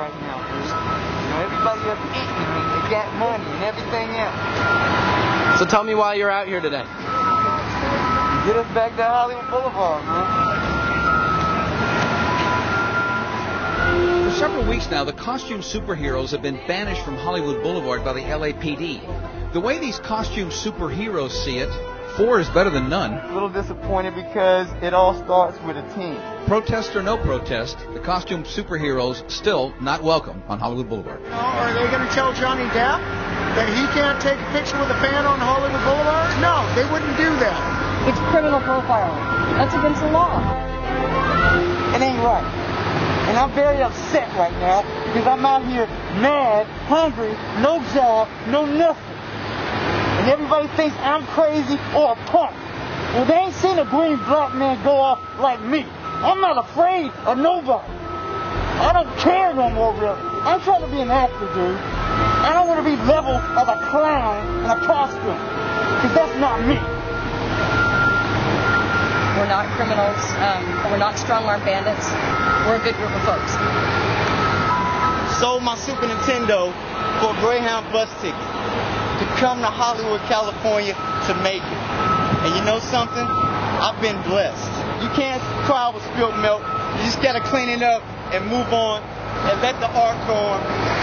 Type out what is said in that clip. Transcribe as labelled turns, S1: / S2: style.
S1: right now, dude. You know, everybody up eating and they got money and everything else.
S2: So tell me why you're out here today.
S1: Get us back to Hollywood Boulevard, man.
S3: For several weeks now, the costume superheroes have been banished from Hollywood Boulevard by the LAPD. The way these costume superheroes see it, four is better than none.
S1: A little disappointed because it all starts with a team.
S3: Protest or no protest, the costume superheroes still not welcome on Hollywood Boulevard.
S4: Are they going to tell Johnny Depp that he can't take a picture with a fan on Hollywood Boulevard? No, they wouldn't do that.
S5: It's criminal profiling. That's against the law.
S1: It ain't right. And I'm very upset right now because I'm out here mad, hungry, no job, no nothing. And everybody thinks I'm crazy or a punk. Well, they ain't seen a green black man go off like me. I'm not afraid of nobody. I don't care no more, really. I'm trying to be an actor, dude. I don't want to be level of a clown in a costume. Because that's not me.
S5: We're not criminals. Um, we're not strong arm bandits. We're a good group of folks.
S1: Sold my Super Nintendo for a Greyhound bus ticket to come to Hollywood, California to make it. And you know something? I've been blessed. You can't cry over spilled milk. You just gotta clean it up and move on and let the art heard.